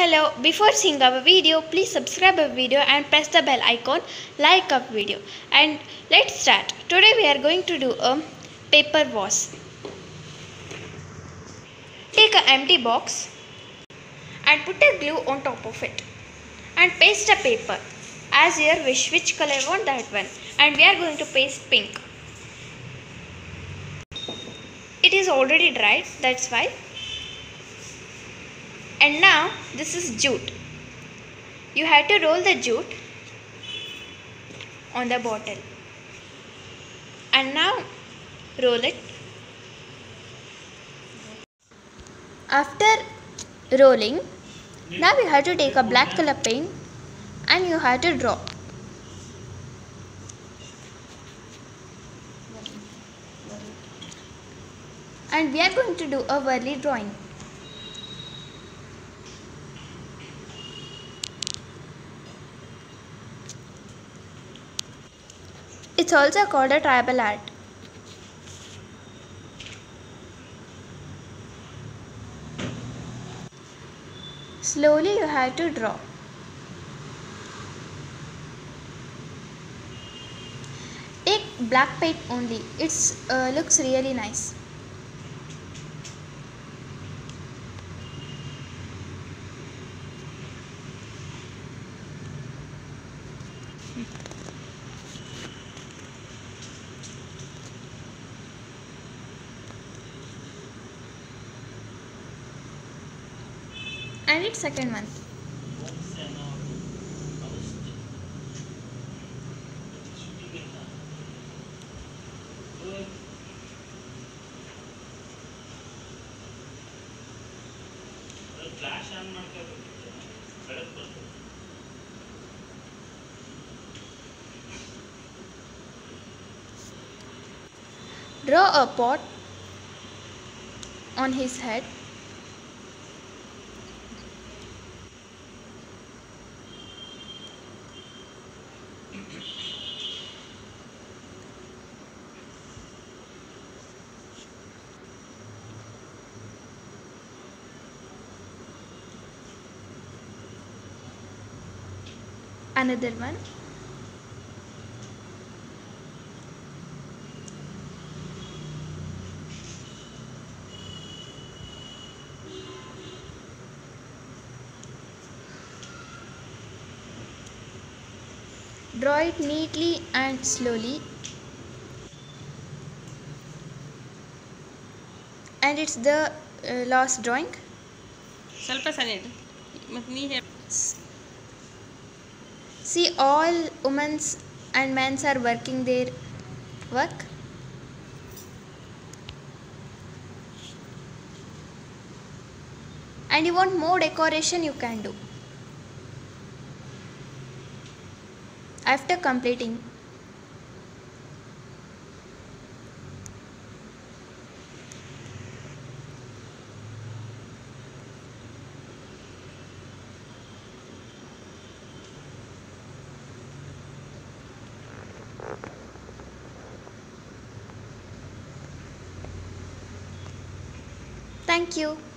Hello, before seeing our video, please subscribe our video and press the bell icon, like our video. And let's start. Today we are going to do a paper vase. Take an empty box and put a glue on top of it. And paste a paper as your wish which color you want that one. And we are going to paste pink. It is already dried, that's why and now this is jute. You have to roll the jute on the bottle. And now roll it. After rolling now you have to take a black color paint and you have to draw. And we are going to do a Warli drawing It's also called a tribal art. Slowly you have to draw. Take black paint only. It uh, looks really nice. I need second one. Draw a pot on his head Another one. Draw it neatly and slowly. And it's the uh, last drawing. ಸ್ವಲ್ಪ ಸರಿ ಇಡು ಮತ್ತು ನೀ ಹೇಳಿ See, all women's and men's are working their work. And you want more decoration, you can do. After completing, thank you.